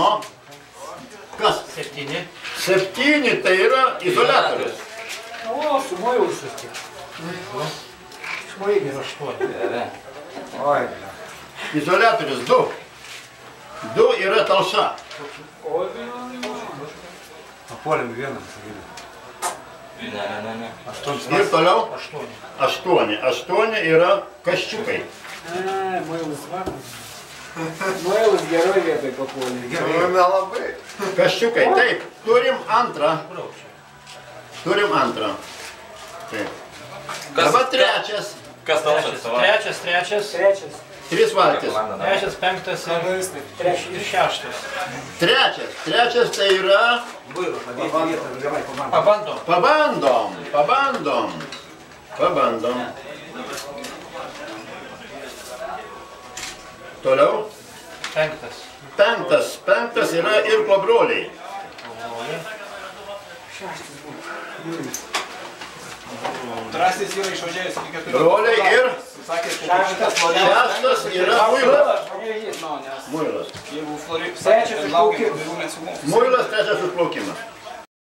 O, kas? Septyni. Septyni tai yra izoliatorius. O, su muilu sustik. Smuigė ir aštuoni. Oi, Izoliatorius du. Du yra talša. papuolėm į vieną, sakykime. Ne, ne, ne, ne. Aštuonis Ir toliau Aštuoni. aštuoni. Aštuoni yra kaščiukai. A, muilas vakar. Muilas geroj vietoj papuolė. Nu, nelabai. Kaščiukai. Taip, turim antrą. Turim antrą. Taip. Dabar trečias. kas tau atstovauja? trečias, trečias. Trečias. Trys valtis. Trečias, penktas ir šeštas. Trečias. Trečias tai yra. Pabandom. Pabandom. Pabandom. Pabandom. Toliau. Penktas. Penktas. Penktas yra irklo broliai. Drąsiai yra išvažiavęs iki keturių. Broliai ir Sakė, Šeštas. šeštas yra muilas. Muilas. jeigu Flori... Trečias Sakė, laukia. Muilas trečias užplaukimas.